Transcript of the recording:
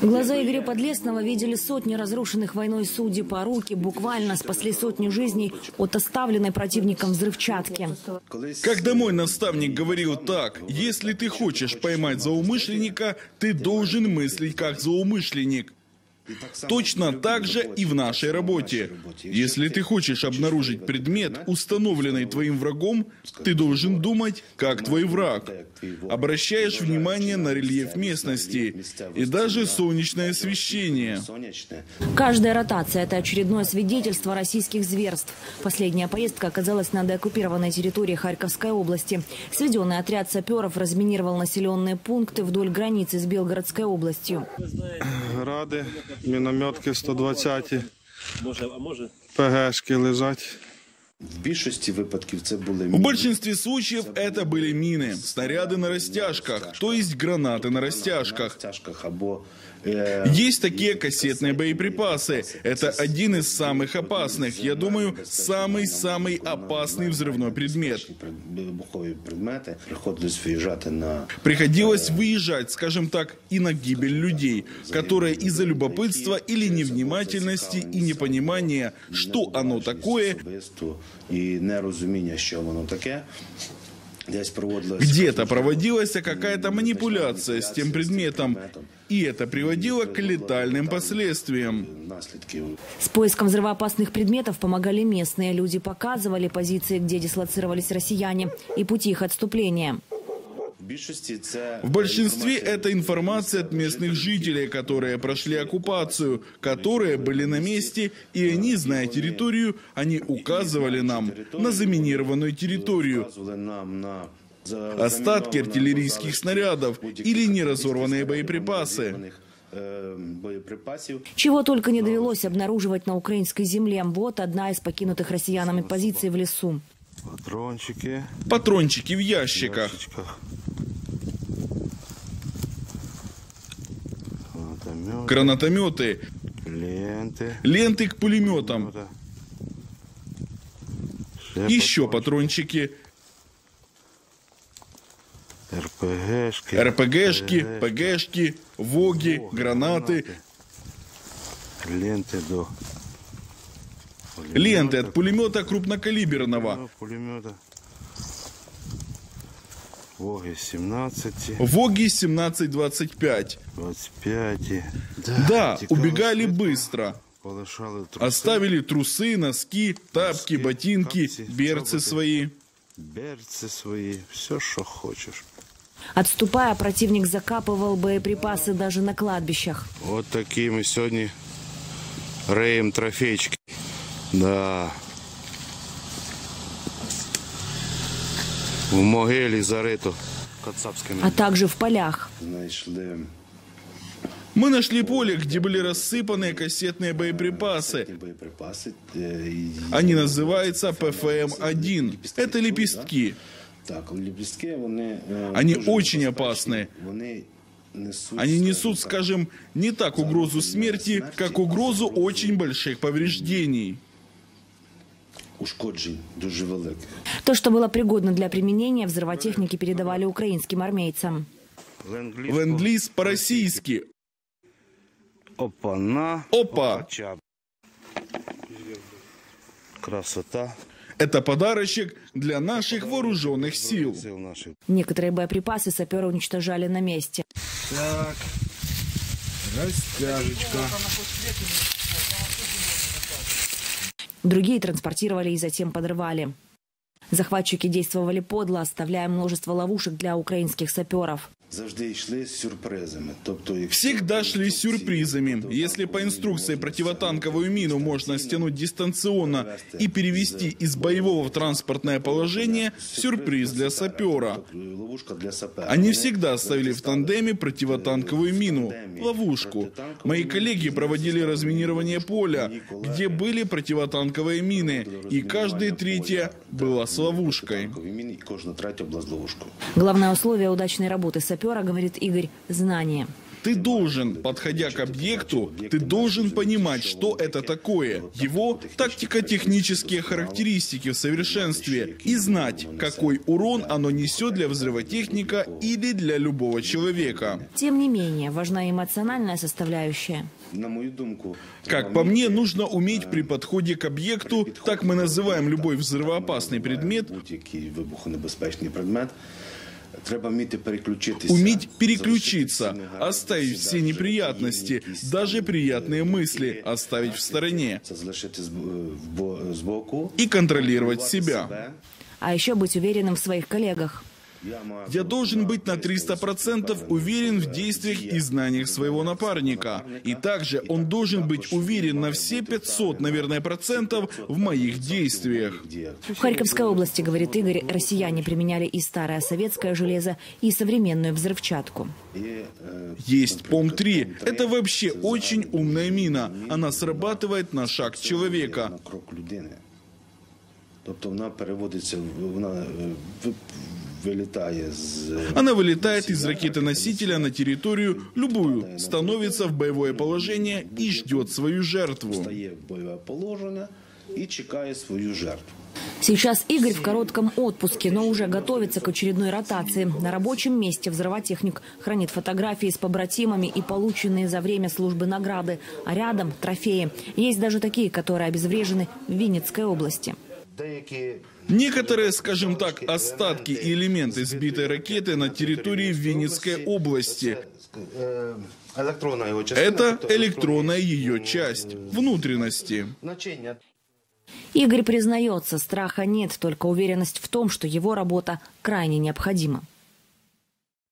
Глаза Игоря Подлесного видели сотни разрушенных войной судеб, а руки буквально спасли сотни жизней от оставленной противником взрывчатки. Когда мой наставник говорил так, если ты хочешь поймать злоумышленника, ты должен мыслить как злоумышленник. Точно так же и в нашей работе. Если ты хочешь обнаружить предмет, установленный твоим врагом, ты должен думать, как твой враг. Обращаешь внимание на рельеф местности и даже солнечное освещение. Каждая ротация – это очередное свидетельство российских зверств. Последняя поездка оказалась на деоккупированной территории Харьковской области. Сведенный отряд саперов разминировал населенные пункты вдоль границы с Белгородской областью. Ради, мінометки 120, ПГшки лежать. В більшості випадків це були В большинстве случаев это были мины, снаряды на растяжках, то есть гранаты на растяжках. тяжках або е, Есть такие кассетные боеприпасы. Это один из самых опасных. Я думаю, самый-самый опасный взрывной предмет. вибухові предмети. Приходилось виїжджати на Приходилось выезжать, скажем так, и на гибель людей, которые из-за любопытства или невнимательности и непонимания, что оно такое, особисту і нерозуміння, що воно таке. где-то проводилась какая-то манипуляция с тем предметом, и это приводило к летальным последствиям. С поиском взрывоопасных предметов помогали местные. Люди показывали позиции, где дислоцировались россияне, и пути их отступления. В більшості це В большинстве это информация от местных жителей, которые прошли оккупацию, которые были на месте, и они, зная территорию, они указывали нам на заминированную территорию, вказували нам на за- остатки артиллерийских снарядов или неразорванные боеприпасы. е, боєприпасів. Чего только не довелось обнаруживать на украинской земле. Вот одна из покинутых россиянами позиций в лесу. Патрончики. Патрончики в ящиках. ящичках. Гранатометы, ленты. ленты к пулеметам. Ще еще патрончики, РПГшки. РПГшки, ПГшки, ВОГи, гранаты, Ленты до ленты от пулемета крупнокалиберного, пулемета. Воги 17, ВОГи 1725. 25. Да, тікали убегали швидко, быстро. Полишали труси, Оставили трусы, носки, тапки, ботинки, капці, берцы чоботи. свои. берці свої, все, що хочеш. Отступая, противник закапывал боеприпасы даже на кладбищах. От такі ми сьогодні реєм трофейчики. Да. В могилі зарито кацапськими. а также в полях. Знайшли Мы нашли поле, где были рассыпаны кассетные боеприпасы. ті боєприпаси. е, і- Они называются ПФМ-1. Это лепестки. Так, ліпістки, вони е, Они дуже очень небезпечні. опасны. Вони несуть, Они скажімо несут, так, скажем, не так угрозу смерти, как угрозу очень больших повреждений. ушкоджень дуже великих. То, что было пригодно для применения, взрывотехники передавали украинским армейцам. Ленд-лиз по-российски. Опа-на. Опа! Красота. Это подарочек для наших вооруженных сил. Некоторые боеприпасы саперы уничтожали на месте. Так. Растяжечка. Другие транспортировали и затем подрывали. Захватчики действовали подло, оставляя множество ловушек для украинских саперов. Всегда шли с сюрпризами. Если по инструкции противотанковую мину можно стянуть дистанционно и перевести из боевого в транспортное положение, сюрприз для сапера. Они всегда ставили в тандеме противотанковую мину, ловушку. Мои коллеги проводили разминирование поля, где были противотанковые мины, и каждая третья была с ловушкой. Главное условие удачной работы сапера, говорит Игорь, знание. Ты должен, подходя к объекту, ты должен понимать, что это такое, его тактико-технические характеристики в совершенстве и знать, какой урон оно несет для взрывотехника или для любого человека. Тем не менее, важна эмоциональная составляющая. На мою думку, Как по мне, нужно уметь при подходе к объекту, так мы называем любой взрывоопасный предмет, уметь переключиться, оставить все неприятности, даже приятные мысли оставить в стороне и контролировать себя. А еще быть уверенным в своих коллегах. Я должен быть на 300% уверен в действиях и знаниях своего напарника. И также он должен быть уверен на все 500, наверное, процентов в моих действиях. В Харьковской области, говорит Игорь, россияне применяли и старое советское железо, и современную взрывчатку. Есть ПОМ-3. Это вообще очень умная мина. Она срабатывает на шаг человека. на крок людини. Тобто вона переводиться, в- вона е, ви- вилітає з Она вылетает из ракеты-носителя на территорию любую, становится в боевое положение и ждет свою жертву. стає в бойове положення і чекає свою жертву. Сейчас Игорь в коротком отпуске, но уже готовится к очередной ротации. На рабочем месте взрывотехник хранит фотографии с побратимами и полученные за время службы награды. А рядом трофеи. Есть даже такие, которые обезврежены в Винницкой области. Некоторые, скажем так, остатки и элементы сбитой ракеты на территории Винницкой области. Это тобто электронная ее часть, внутренности. Игорь признается, страха нет, только уверенность в том, что его работа крайне необходима.